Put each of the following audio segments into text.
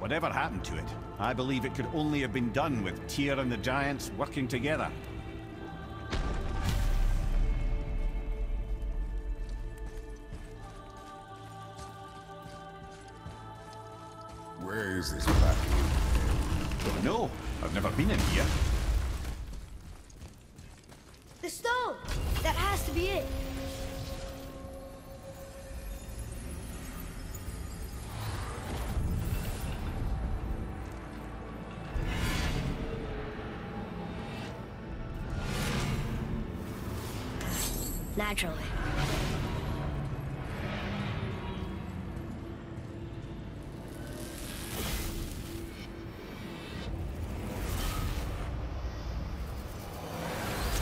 Whatever happened to it, I believe it could only have been done with Tyr and the Giants working together. Where is this platform? No, I've never been in here. The stone! That has to be it! Naturally.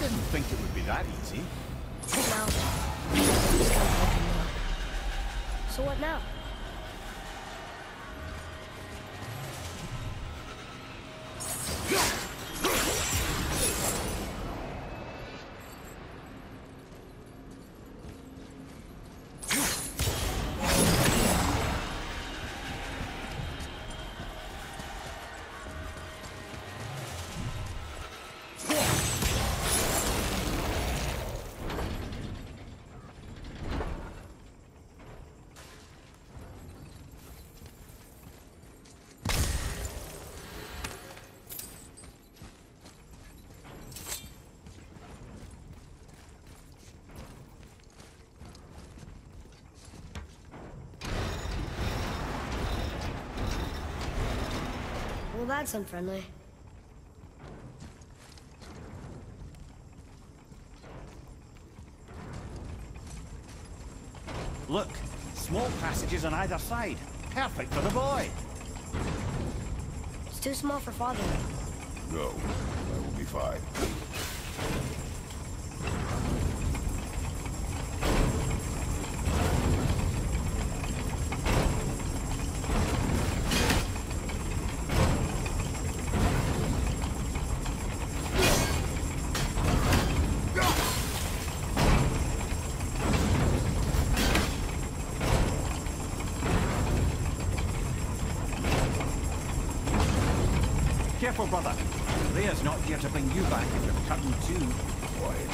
Didn't think it would be that easy. No. Just gotta open them up. So what now? Well, that's unfriendly. Look, small passages on either side. Perfect for the boy. It's too small for father. No, That will be fine. Careful, brother. Rhea's not here to bring you back if you're cutting too. Quiet.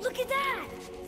Look at that!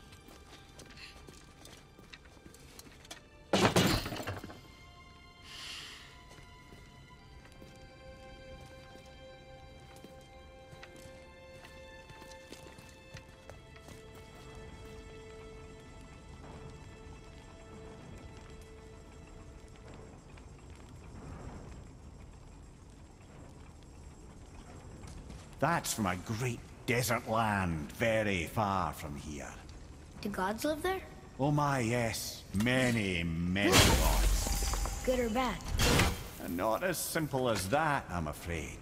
That's from a great desert land, very far from here. Do gods live there? Oh my, yes. Many, many gods. Good or bad? Not as simple as that, I'm afraid.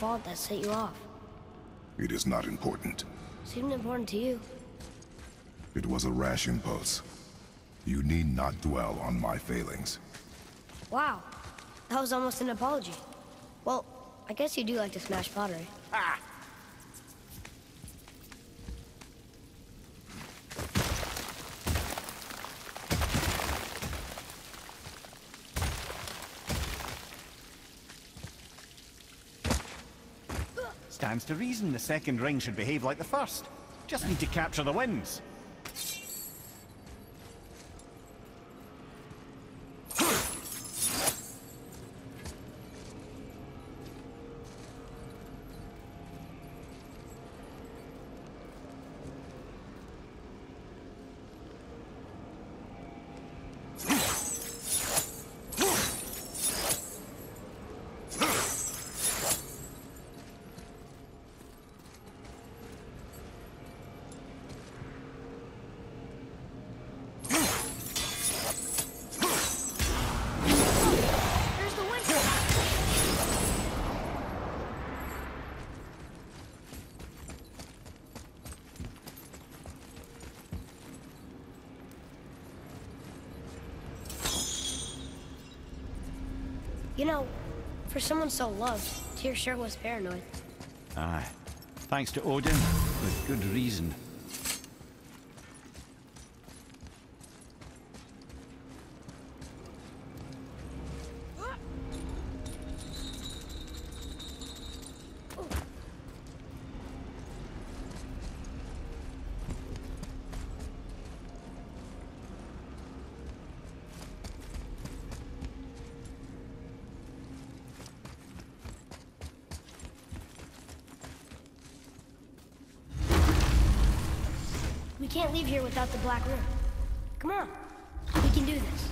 See in that that set you off? It is not important. Seemed important to you. It was a rash impulse. You need not dwell on my failings. Wow. That was almost an apology. Well, I guess you do like to smash pottery. Stands to reason the second ring should behave like the first. Just need to capture the winds. You know, for someone so loved, Tyr sure was paranoid. Aye. Thanks to Odin, with good reason. can't leave here without the Black Rune. Come on. We can do this.